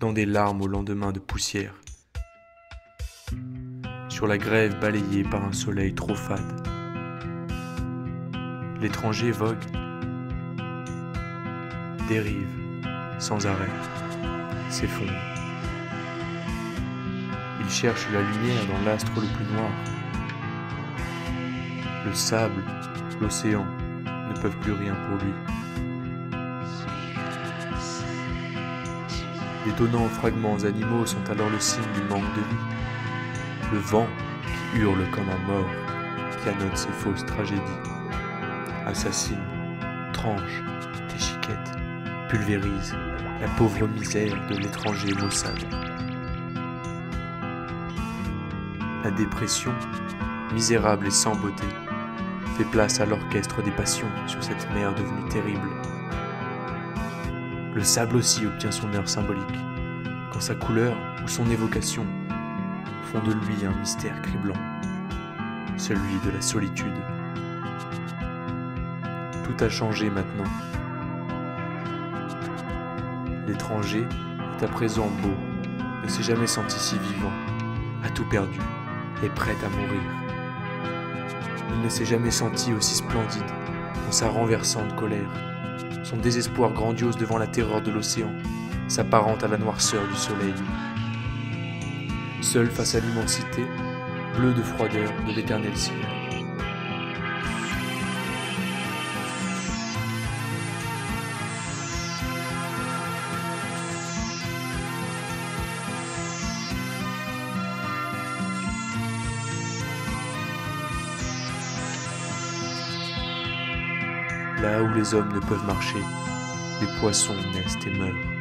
dans des larmes au lendemain de poussière, sur la grève balayée par un soleil trop fade. L'étranger vogue, dérive sans arrêt, s'effondre. Il cherche la lumière dans l'astre le plus noir. Le sable, l'océan ne peuvent plus rien pour lui. D'étonnants fragments animaux sont alors le signe du manque de vie. Le vent qui hurle comme un mort, qui annote ses fausses tragédies. Assassine, tranche, déchiquette, pulvérise la pauvre misère de l'étranger maussade. La dépression, misérable et sans beauté, fait place à l'orchestre des passions sur cette mer devenue terrible. Le sable aussi obtient son heure symbolique, quand sa couleur ou son évocation font de lui un mystère criblant, celui de la solitude. Tout a changé maintenant. L'étranger est à présent beau, ne s'est jamais senti si vivant, a tout perdu, est prêt à mourir. Il ne s'est jamais senti aussi splendide dans sa renversante colère, son désespoir grandiose devant la terreur de l'océan, s'apparente à la noirceur du soleil. Seul face à l'immensité, bleu de froideur de l'éternel ciel. Là où les hommes ne peuvent marcher, les poissons naissent et meurent.